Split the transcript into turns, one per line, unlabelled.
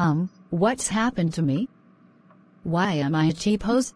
Um, what's happened to me? Why am I a T-pose?